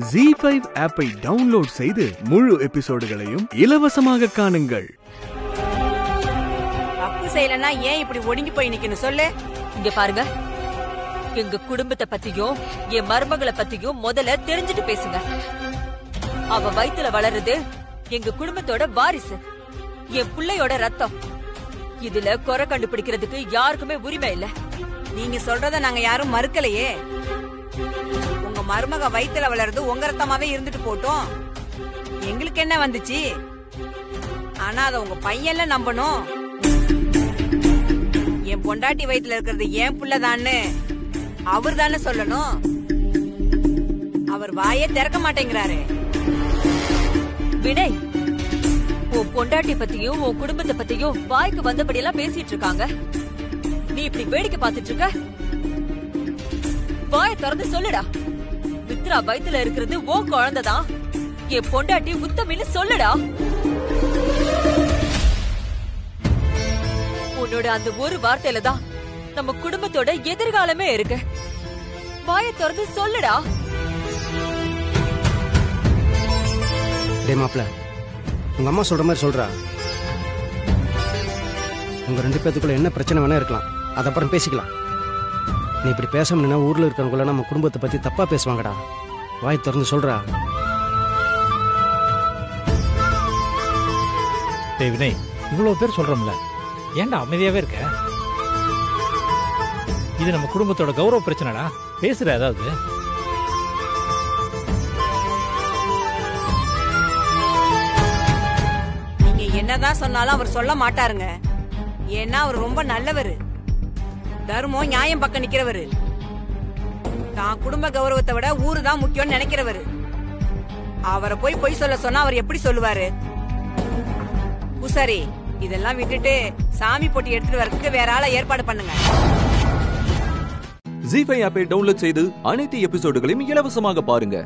G five ஆப்பை download செய்து முழு எபிசோடுகளையும் இலவசமாக காணுங்கள். தப்பு செய்யலன்னா ஏன் இப்படி ஒடுங்கி போய் நிக்கணும் சொல்லு? இங்க பாருங்க. எங்க குடும்பத்தை பத்தியும் என் மருமகளை பத்தியும் முதல்ல தெரிஞ்சுட்டு பேசுங்க. அவ வயித்துல வளருது எங்க குடும்பத்தோட வாரிசு. என் பிள்ளையோட ரத்தம். இதுல குறை கண்டுபிடிக்கிறதுக்கு யாருக்குமே உரிமை இல்ல. நீங்க சொல்றத நாங்க யாரும் மறுக்கலையே. உங்க மருமக வயித்துல வளருது உங்க ரத்தமாவே இருந்துட்டு போட்டோம். எங்களுக்கு என்ன வந்துச்சு? ஆனா அத உங்க பையன்ல நம்பணும். என் பொண்டாட்டி வயித்துல இருக்கிறது ஏன் புள்ளதான்னு அவர் தானே சொல்லணும். அவர் வாயே திறக்க மாட்டேங்கிறாரு. விடை உன் பொண்டாட்டி பத்தியும் உன் குடும்பத்தை பத்தியும் வாய்க்கு வந்தபடி எல்லாம் பேசிட்டு இருக்காங்க. நீ இப்படி வேடிக்கை பார்த்துட்டு இருக்க? வாயை திறந்து சொல்லுடா. மித்ரா வயித்துல இருக்கிறது ஓ குழந்தைதான். என் பொண்டாட்டி உத்தமின்னு சொல்லுடா. உன்னோட அந்த ஒரு வார்த்தையில தான் நம்ம குடும்பத்தோட எதிர்காலமே இருக்கு. வாய திறந்து சொல்லுடா. டே மாப்ள உங்க அம்மா சொல்ற மாதிரி சொல்றா. உங்க ரெண்டு பேத்துக்குள்ள என்ன பிரச்சனை வேணா இருக்கலாம். அது அப்புறம் பேசிக்கலாம். நீ இப்படி பேச முடியும்னா ஊர்ல இருக்கிறவங்கள நம்ம குடும்பத்தை பத்தி தப்பா பேசுவாங்கடா. வாய் திறந்து சொல்றா. டேய் வினய் இவ்வளவு பேர் சொல்றோம்ல. ஏன்டா அமைதியாவே இருக்க? இது நம்ம குடும்பத்தோட கௌரவ பிரச்சனைடா. பேசுற ஏதாவது. நீங்க என்னதான் சொன்னாலும் அவர் சொல்ல மாட்டாருங்க. ஏன்னா அவர் ரொம்ப நல்லவரு. தர்மம் நியாயம் பக்கம் நிக்கிறவரு. தான் குடும்ப கௌரவத்தை விட ஊரு தான் முக்கியம்னு நினைக்கிறவரு. அவரை போய் பொய் சொல்ல சொன்னா அவர் எப்படி சொல்லுவாரு? பூசாரி இதெல்லாம் விட்டுட்டு சாமி போட்டி எடுத்துட்டு வரதுக்கு வேற ஆளை ஏற்பாடு பண்ணுங்க. ஜி ஃபைவ் ஆப்பை டவுன்லோட் செய்து அனைத்து எபிசோடுகளையும் இலவசமாக பாருங்க.